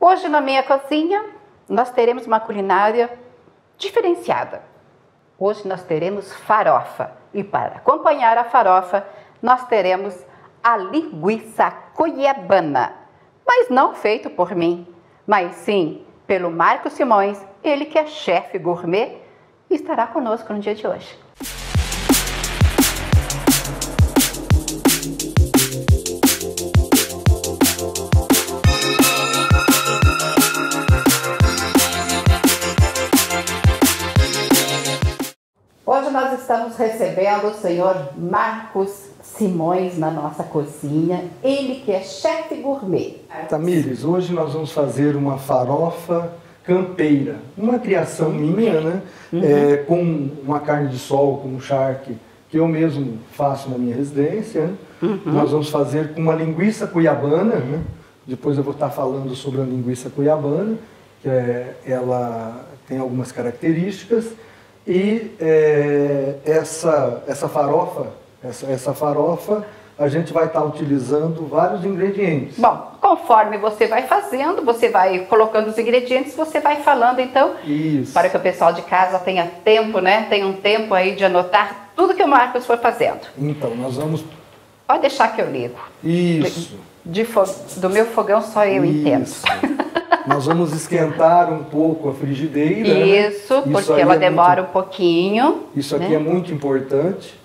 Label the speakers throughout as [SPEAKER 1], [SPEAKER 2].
[SPEAKER 1] Hoje na minha cozinha nós teremos uma culinária diferenciada. Hoje nós teremos farofa e para acompanhar a farofa nós teremos a linguiça cuiabana, mas não feito por mim, mas sim pelo Marco Simões, ele que é chefe gourmet estará conosco no dia de hoje. Estamos recebendo o senhor Marcos Simões na nossa cozinha, ele que é chefe gourmet.
[SPEAKER 2] Tamires, hoje nós vamos fazer uma farofa campeira, uma criação minha, né? Uhum. É, com uma carne de sol, com um charque, que eu mesmo faço na minha residência. Né? Uhum. Nós vamos fazer com uma linguiça cuiabana, né? depois eu vou estar falando sobre a linguiça cuiabana, que é, ela tem algumas características e é, essa, essa farofa, essa, essa farofa, a gente vai estar utilizando vários ingredientes.
[SPEAKER 1] Bom, conforme você vai fazendo, você vai colocando os ingredientes, você vai falando então,
[SPEAKER 2] Isso.
[SPEAKER 1] para que o pessoal de casa tenha tempo, né? Tenha um tempo aí de anotar tudo que o Marcos for fazendo.
[SPEAKER 2] Então, nós vamos...
[SPEAKER 1] Pode deixar que eu ligo.
[SPEAKER 2] Isso.
[SPEAKER 1] De, de do meu fogão só eu Isso. entendo.
[SPEAKER 2] Nós vamos esquentar um pouco a frigideira.
[SPEAKER 1] Né? Isso, né? porque ela é demora muito... um pouquinho.
[SPEAKER 2] Isso aqui né? é muito importante.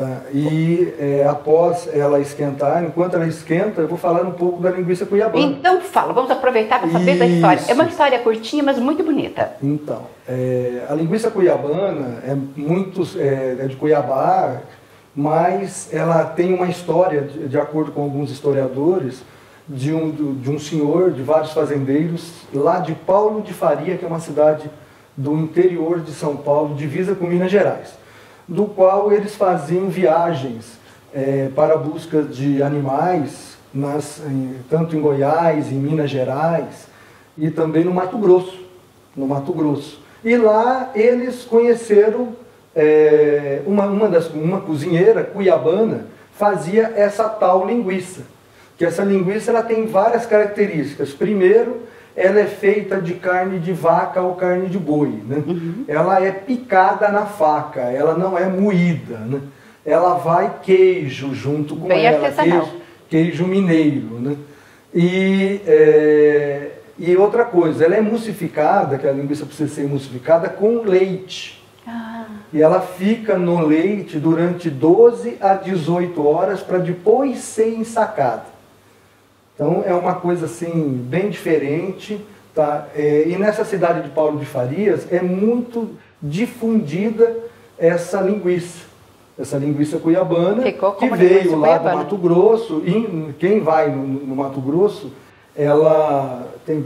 [SPEAKER 2] Tá? E é, após ela esquentar, enquanto ela esquenta, eu vou falar um pouco da linguiça cuiabana.
[SPEAKER 1] Então fala, vamos aproveitar para saber Isso. da história. É uma história curtinha, mas muito bonita.
[SPEAKER 2] Então, é, a linguiça cuiabana é muito é, é, de Cuiabá, mas ela tem uma história, de, de acordo com alguns historiadores, de um, de um senhor, de vários fazendeiros, lá de Paulo de Faria, que é uma cidade do interior de São Paulo, divisa com Minas Gerais, do qual eles faziam viagens é, para a busca de animais, nas, em, tanto em Goiás, em Minas Gerais e também no Mato Grosso, no Mato Grosso. E lá eles conheceram é, uma, uma, das, uma cozinheira cuiabana, fazia essa tal linguiça que essa linguiça ela tem várias características. Primeiro, ela é feita de carne de vaca ou carne de boi. Né? Uhum. Ela é picada na faca, ela não é moída. Né? Ela vai queijo junto com
[SPEAKER 1] Bem
[SPEAKER 2] ela, queijo, queijo, mineiro. Né? E, é, e outra coisa, ela é emulsificada, que a linguiça precisa ser emulsificada com leite. Ah. E ela fica no leite durante 12 a 18 horas para depois ser ensacada. Então é uma coisa assim bem diferente. Tá? É, e nessa cidade de Paulo de Farias é muito difundida essa linguiça. Essa linguiça cuiabana que veio lá cuiabana. do Mato Grosso. E quem vai no, no Mato Grosso, ela tem,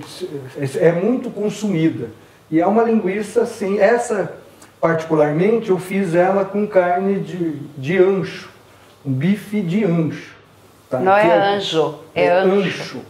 [SPEAKER 2] é muito consumida. E é uma linguiça assim, essa particularmente eu fiz ela com carne de, de ancho, um bife de ancho.
[SPEAKER 1] Tá? Não é, é, anjo, é, é ancho. ancho.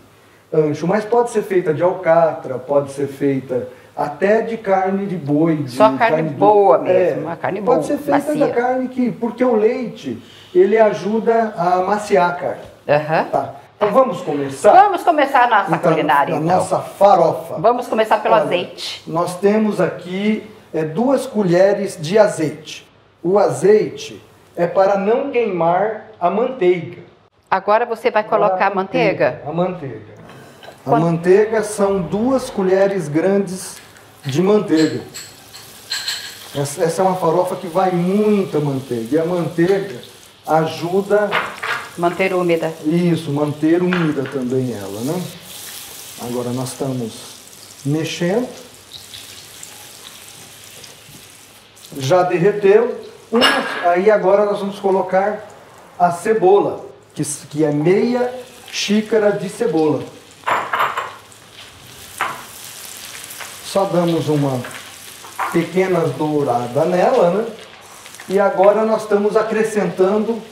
[SPEAKER 2] Ancho, mas pode ser feita de alcatra, pode ser feita até de carne de boi. De
[SPEAKER 1] Só carne, carne boa do... mesmo, é, uma carne boa.
[SPEAKER 2] Pode ser feita macia. da carne que, porque o leite, ele ajuda a maciar a carne.
[SPEAKER 1] Uhum.
[SPEAKER 2] Tá. Então vamos começar?
[SPEAKER 1] Vamos começar a nossa então, culinária,
[SPEAKER 2] a
[SPEAKER 1] então.
[SPEAKER 2] nossa farofa.
[SPEAKER 1] Vamos começar pelo Olha, azeite.
[SPEAKER 2] Nós temos aqui é, duas colheres de azeite. O azeite é para não queimar a manteiga.
[SPEAKER 1] Agora você vai colocar a manteiga?
[SPEAKER 2] A manteiga. A Quanto? manteiga são duas colheres grandes de manteiga. Essa é uma farofa que vai muita manteiga. E a manteiga ajuda...
[SPEAKER 1] Manter úmida.
[SPEAKER 2] Isso, manter úmida também ela, né? Agora nós estamos mexendo. Já derreteu. Aí agora nós vamos colocar a cebola que, que é meia xícara de cebola. Só damos uma pequena dourada nela, né? E agora nós estamos acrescentando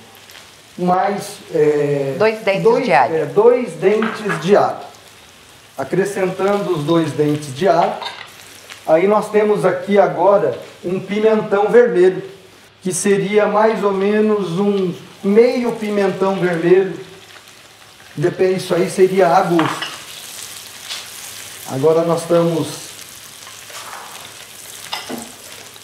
[SPEAKER 2] mais...
[SPEAKER 1] É, dois dentes dois, de alho.
[SPEAKER 2] É, dois dentes de alho. Acrescentando os dois dentes de alho. Aí nós temos aqui agora um pimentão vermelho, que seria mais ou menos uns meio pimentão vermelho. Depende, isso aí seria a gosto. Agora nós estamos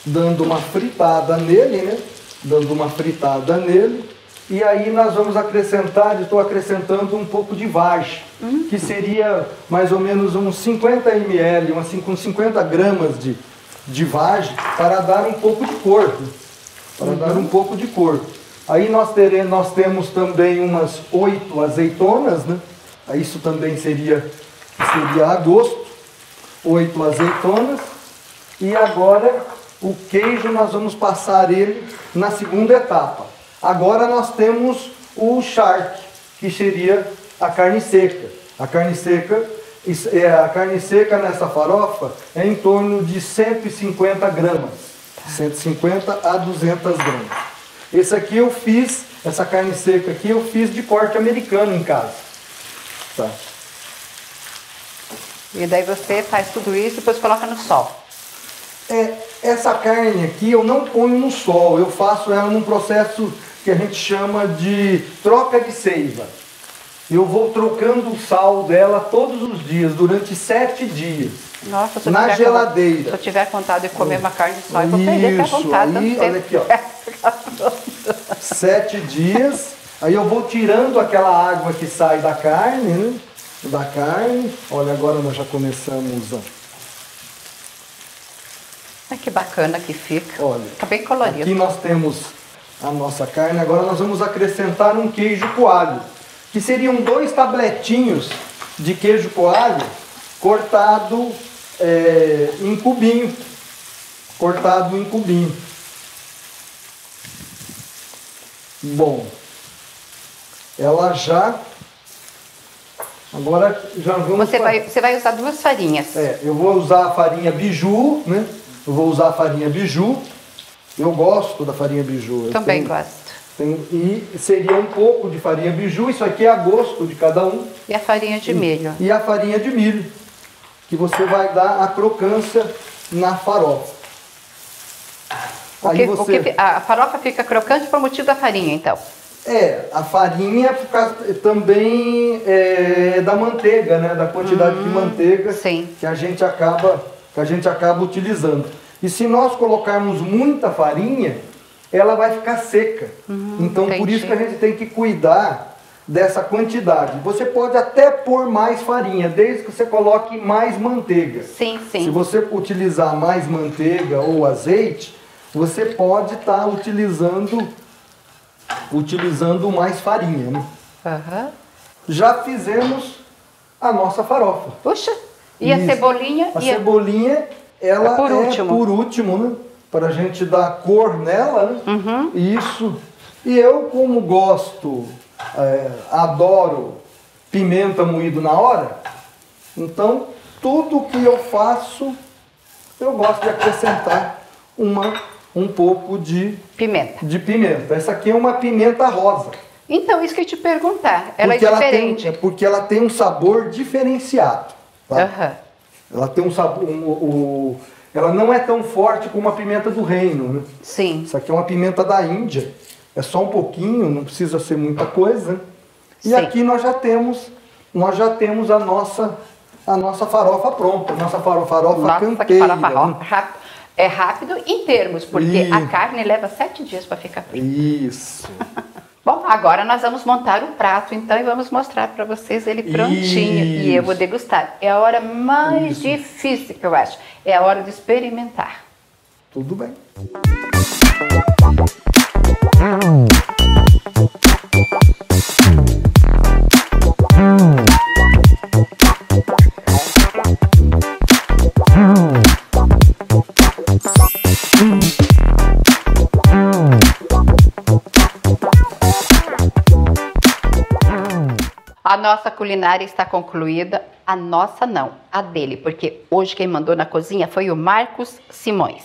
[SPEAKER 2] dando uma fritada nele, né? Dando uma fritada nele. E aí nós vamos acrescentar, estou acrescentando um pouco de vagem, uhum. que seria mais ou menos uns 50 ml, uns 50 gramas de, de vagem, para dar um pouco de cor. Para uhum. dar um pouco de cor. Aí nós, teremos, nós temos também umas oito azeitonas, né? Isso também seria, seria a gosto. Oito azeitonas. E agora o queijo nós vamos passar ele na segunda etapa. Agora nós temos o charque, que seria a carne seca. A carne seca, é, a carne seca nessa farofa é em torno de 150 gramas. 150 a 200 gramas. Esse aqui eu fiz, essa carne seca aqui eu fiz de corte americano em casa. Tá.
[SPEAKER 1] E daí você faz tudo isso e depois coloca no sol.
[SPEAKER 2] É, essa carne aqui eu não ponho no sol, eu faço ela num processo que a gente chama de troca de seiva. Eu vou trocando o sal dela todos os dias, durante sete dias.
[SPEAKER 1] Nossa, se
[SPEAKER 2] na geladeira.
[SPEAKER 1] Se eu tiver vontade de comer uma carne só, eu vou perder a vontade.
[SPEAKER 2] Aí, olha aqui, ó. Sete dias. Aí eu vou tirando aquela água que sai da carne, né? Da carne. Olha, agora nós já começamos a
[SPEAKER 1] Ai, que bacana que fica.
[SPEAKER 2] Olha,
[SPEAKER 1] fica bem colorido.
[SPEAKER 2] Aqui nós temos a nossa carne. Agora nós vamos acrescentar um queijo coalho, que seriam dois tabletinhos de queijo coalho cortado é, em cubinho. Cortado em cubinho. Bom, ela já. Agora já vamos.
[SPEAKER 1] Você vai, você vai usar duas farinhas.
[SPEAKER 2] É, eu vou usar a farinha biju, né? Eu vou usar a farinha biju. Eu gosto da farinha biju. Eu
[SPEAKER 1] Também tenho, gosto.
[SPEAKER 2] Tenho, e seria um pouco de farinha biju. Isso aqui é a gosto de cada um.
[SPEAKER 1] E a farinha de
[SPEAKER 2] e,
[SPEAKER 1] milho.
[SPEAKER 2] E a farinha de milho, que você vai dar a crocância na farofa.
[SPEAKER 1] Aí você... a farofa fica crocante por motivo da farinha, então?
[SPEAKER 2] É, a farinha por causa, também é, da manteiga, né? Da quantidade hum, de manteiga
[SPEAKER 1] sim.
[SPEAKER 2] que a gente acaba que a gente acaba utilizando. E se nós colocarmos muita farinha, ela vai ficar seca. Uhum, então, entendi. por isso que a gente tem que cuidar dessa quantidade. Você pode até pôr mais farinha, desde que você coloque mais manteiga.
[SPEAKER 1] Sim, sim.
[SPEAKER 2] Se você utilizar mais manteiga ou azeite, você pode estar tá utilizando utilizando mais farinha. Né?
[SPEAKER 1] Uhum.
[SPEAKER 2] Já fizemos a nossa farofa.
[SPEAKER 1] Puxa, e Isso. a cebolinha?
[SPEAKER 2] A cebolinha, ela é por último, é por último né? Para a gente dar cor nela, né?
[SPEAKER 1] Uhum.
[SPEAKER 2] Isso. E eu, como gosto, é, adoro pimenta moído na hora, então tudo que eu faço, eu gosto de acrescentar uma, um pouco de
[SPEAKER 1] pimenta.
[SPEAKER 2] De pimenta. Essa aqui é uma pimenta rosa.
[SPEAKER 1] Então, isso que eu te perguntar, ela
[SPEAKER 2] porque
[SPEAKER 1] é diferente.
[SPEAKER 2] Ela tem, é porque ela tem um sabor diferenciado. Tá?
[SPEAKER 1] Uhum.
[SPEAKER 2] Ela tem um sabor. Um, um, ela não é tão forte como a pimenta do reino. Né?
[SPEAKER 1] Sim.
[SPEAKER 2] Isso aqui é uma pimenta da Índia. É só um pouquinho, não precisa ser muita coisa. E Sim. aqui nós já temos, nós já temos a nossa, a nossa farofa pronta, nossa farofa, farofa nossa, campeira. Farofa,
[SPEAKER 1] é rápido em termos, porque a carne leva sete dias para ficar pronta.
[SPEAKER 2] Isso.
[SPEAKER 1] Bom, agora nós vamos montar o prato, então, e vamos mostrar para vocês ele prontinho. Isso. E eu vou degustar. É a hora mais Isso. difícil que eu acho. É a hora de experimentar.
[SPEAKER 2] Tudo bem.
[SPEAKER 1] A nossa culinária está concluída. A nossa não, a dele, porque hoje quem mandou na cozinha foi o Marcos Simões.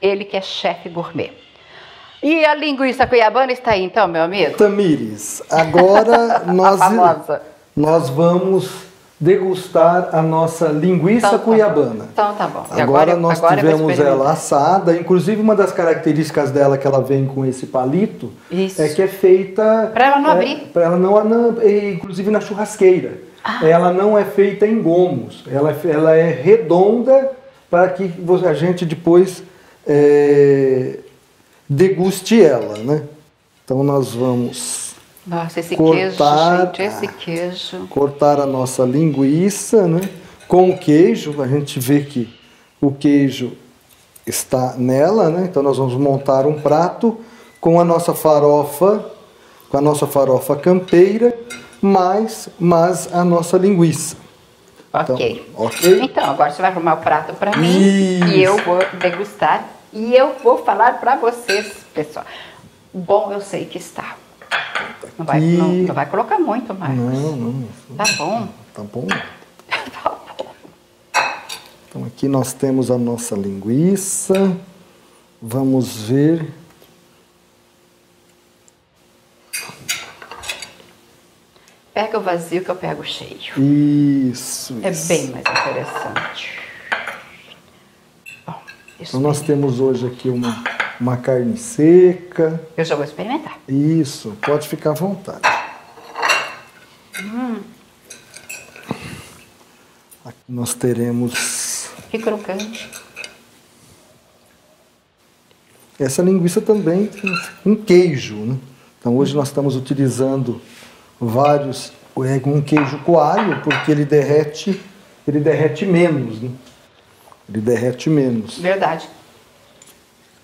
[SPEAKER 1] Ele que é chefe gourmet. E a linguiça cuiabana está aí então, meu amigo?
[SPEAKER 2] Tamires, agora nós, nós vamos degustar a nossa linguiça
[SPEAKER 1] Então tá
[SPEAKER 2] cuiabana.
[SPEAKER 1] Então tá bom. E
[SPEAKER 2] Agora, nós
[SPEAKER 1] agora
[SPEAKER 2] tivemos ela assada, inclusive uma das características dela que ela vem com esse palito
[SPEAKER 1] Isso.
[SPEAKER 2] é que é feita
[SPEAKER 1] Pra ela não
[SPEAKER 2] é,
[SPEAKER 1] abrir.
[SPEAKER 2] pra ela não, não- inclusive na churrasqueira.
[SPEAKER 1] Ah.
[SPEAKER 2] Ela não é feita em gomos, ela, é ela é redonda para que a gente depois é, deguste ela, né? Então nós vamos
[SPEAKER 1] Nossa, esse
[SPEAKER 2] Cortar-
[SPEAKER 1] queijo, gente, esse queijo.
[SPEAKER 2] cortar a nossa linguiça, né? Com o queijo, a gente vê que o queijo está nela, né? Então nós vamos montar um prato com a nossa farofa, com a nossa farofa campeira, mais, mais a nossa linguiça.
[SPEAKER 1] Ok.
[SPEAKER 2] Então, ok?
[SPEAKER 1] Então, agora você vai arrumar o prato para mim
[SPEAKER 2] Isso.
[SPEAKER 1] e eu vou degustar e eu vou falar para vocês, pessoal. Bom, eu sei que está. Não vai,
[SPEAKER 2] Aqui.
[SPEAKER 1] não, não vai colocar muito, Marcos.
[SPEAKER 2] Não, não,
[SPEAKER 1] Tá bom.
[SPEAKER 2] tá bom.
[SPEAKER 1] Tá bom.
[SPEAKER 2] Então aqui nós temos a nossa linguiça. Vamos ver.
[SPEAKER 1] Pega o vazio que eu pego o cheio.
[SPEAKER 2] Isso.
[SPEAKER 1] É
[SPEAKER 2] isso.
[SPEAKER 1] bem mais interessante. Bom, isso
[SPEAKER 2] Então nós temos hoje aqui uma, uma carne seca.
[SPEAKER 1] eu já vou experimentar.
[SPEAKER 2] Isso, pode ficar à vontade. Aqui nós teremos
[SPEAKER 1] Que crocante.
[SPEAKER 2] essa linguiça também com queijo. Né? Então hoje nós estamos utilizando vários é, um queijo coalho porque ele derrete ele derrete menos, né? Ele derrete menos.
[SPEAKER 1] Verdade.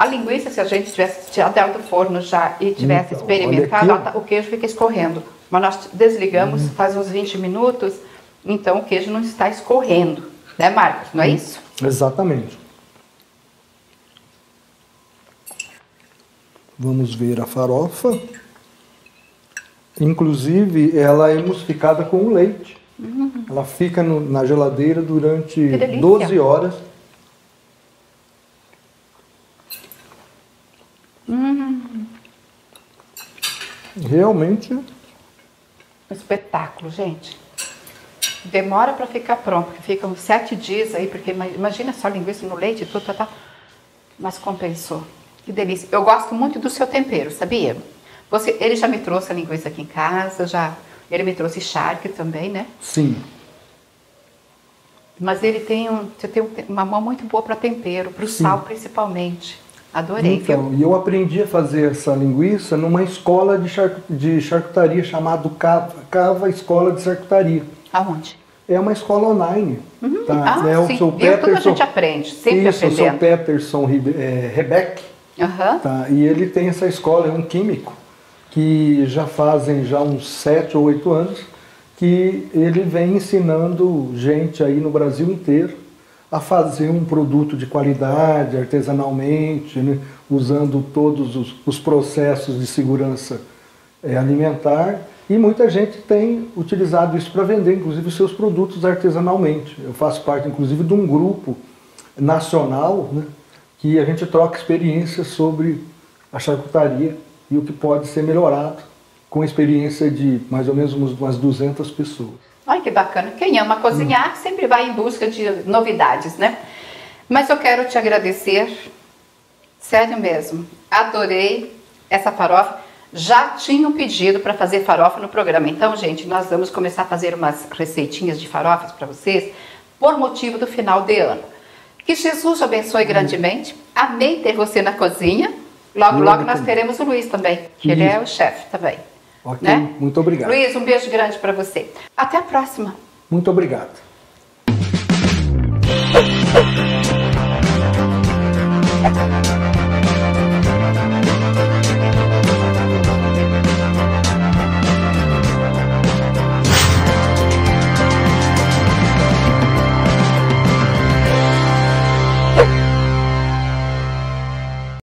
[SPEAKER 1] A linguiça, se a gente tivesse tirado ela do forno já e tivesse
[SPEAKER 2] Então,
[SPEAKER 1] experimentado, tá- o queijo fica escorrendo. Mas nós desligamos
[SPEAKER 2] Hum.
[SPEAKER 1] faz uns 20 minutos, então o queijo não está escorrendo. Né, Marcos? Não é
[SPEAKER 2] Hum.
[SPEAKER 1] isso?
[SPEAKER 2] Exatamente. Vamos ver a farofa. Inclusive, ela é emulsificada com o leite. Ela fica no- na geladeira durante
[SPEAKER 1] Que delícia.
[SPEAKER 2] 12 horas. Realmente,
[SPEAKER 1] Um espetáculo, gente. Demora para ficar pronto, porque fica uns sete dias aí, porque ima- imagina só linguiça no leite e tudo, tá, tá. mas compensou. Que delícia. Eu gosto muito do seu tempero, sabia? Você, ele já me trouxe a linguiça aqui em casa, já. Ele me trouxe charque também, né?
[SPEAKER 2] sim.
[SPEAKER 1] Mas ele tem, um, você tem um- uma mão muito boa para tempero, para o sal principalmente. Adorei,
[SPEAKER 2] Então, e eu aprendi a fazer essa linguiça numa escola de, de charcutaria chamada Cava, Cava Escola de Charcutaria.
[SPEAKER 1] Aonde?
[SPEAKER 2] É uma escola online. tá?
[SPEAKER 1] ah,
[SPEAKER 2] é o
[SPEAKER 1] sim.
[SPEAKER 2] seu
[SPEAKER 1] Viu? Tudo a
[SPEAKER 2] Peterson,
[SPEAKER 1] gente aprende, sempre
[SPEAKER 2] isso, o seu
[SPEAKER 1] aprendendo.
[SPEAKER 2] Peterson é, Rebeck.
[SPEAKER 1] Aham.
[SPEAKER 2] Tá? E ele tem essa escola, é um químico, que já fazem já uns sete ou oito anos, que ele vem ensinando gente aí no Brasil inteiro a fazer um produto de qualidade, artesanalmente, né? usando todos os, os processos de segurança eh, alimentar. E muita gente tem utilizado isso para vender, inclusive, os seus produtos artesanalmente. Eu faço parte, inclusive, de um grupo nacional né? que a gente troca experiências sobre a charcutaria e o que pode ser melhorado com a experiência de mais ou menos umas 200 pessoas.
[SPEAKER 1] Olha que bacana. Quem ama cozinhar sempre vai em busca de novidades, né? Mas eu quero te agradecer, sério mesmo. Adorei essa farofa. Já tinha um pedido para fazer farofa no programa. Então, gente, nós vamos começar a fazer umas receitinhas de farofas para vocês por motivo do final de ano. Que Jesus abençoe grandemente. Amei ter você na cozinha. Logo, logo nós teremos o Luiz também, que ele é o chefe também.
[SPEAKER 2] Ok,
[SPEAKER 1] né?
[SPEAKER 2] muito obrigado.
[SPEAKER 1] Luiz, um beijo grande para você. Até a próxima.
[SPEAKER 2] Muito obrigado.